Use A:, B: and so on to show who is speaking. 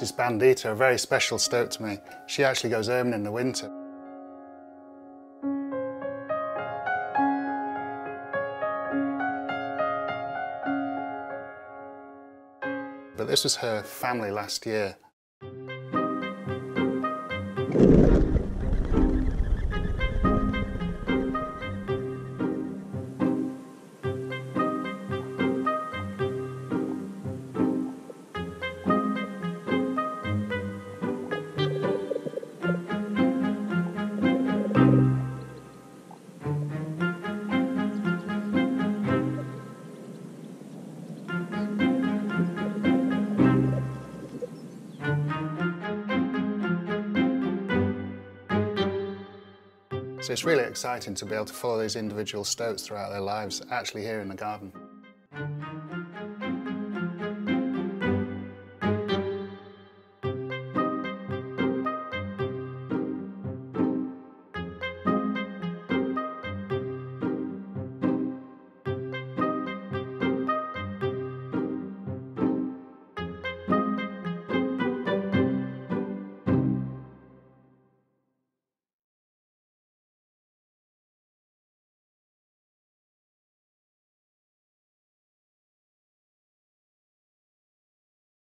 A: This Bandita, a very special stoat to me. She actually goes ermine in the winter. But this was her family last year. So it's really exciting to be able to follow these individual stoats throughout their lives, actually here in the garden.